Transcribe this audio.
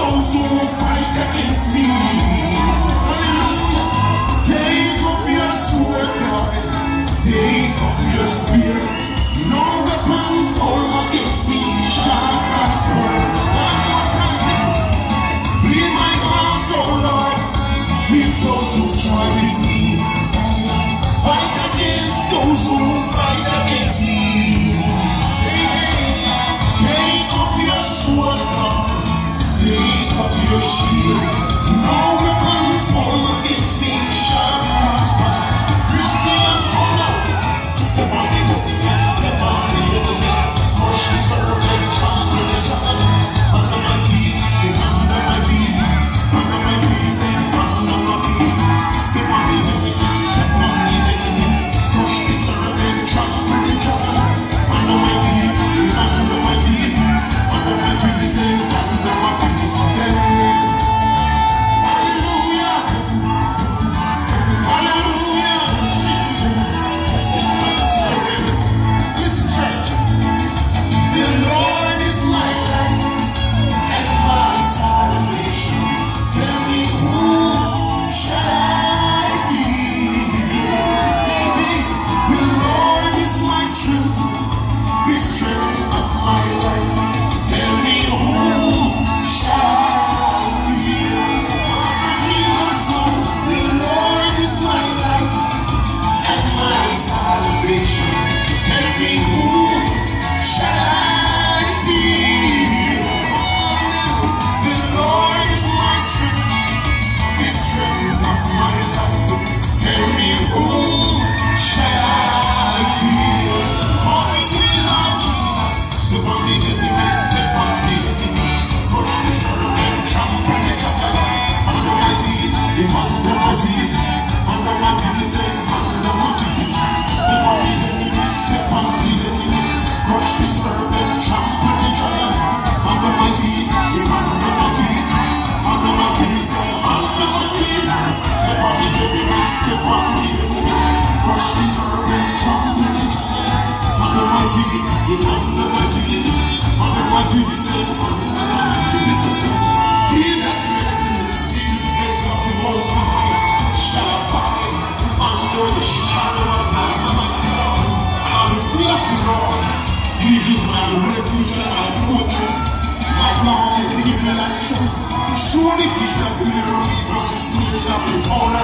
those who fight against me. Hallelujah. Take up your sword, Lord. Take up your spear. No weapon formed against me shall prosper. One more time, listen. Be my cause, O Lord, with those who strive with me. obvious I'm under my feet, say, under my Jesus, my refuge and my fortress, my God and beginning and I trust. Surely he shall deliver me from snares of the fallen.